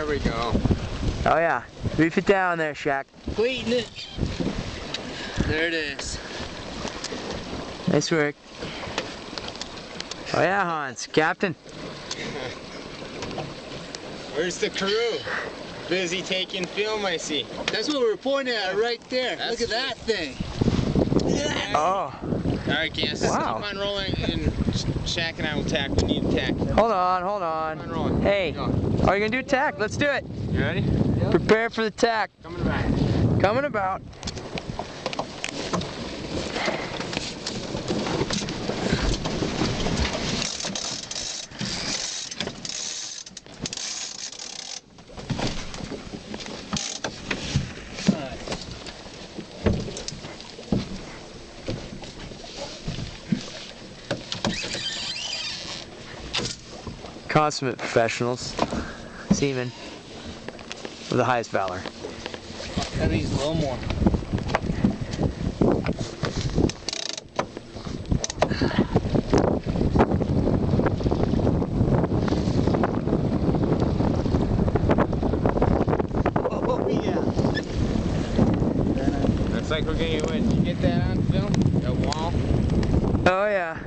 There we go. Oh yeah. Reef it down there, Shaq. Cleating it. There it is. Nice work. Oh yeah, Hans. Captain. Where's the crew? Busy taking film, I see. That's what we're pointing at right there. That's Look at that thing. Oh. All right, Hans. Wow. Keep on rolling, and Shaq and I will tack. We need tack. Hold on, hold Keep on on. rolling. Hey, are you gonna do tack? Let's do it. You ready? Prepare for the tack. Coming about. Coming about. Consummate professionals, seamen of the highest valor. That needs a little more. Oh yeah. Looks like we're getting win. Did you get that on film? That wall? Oh yeah.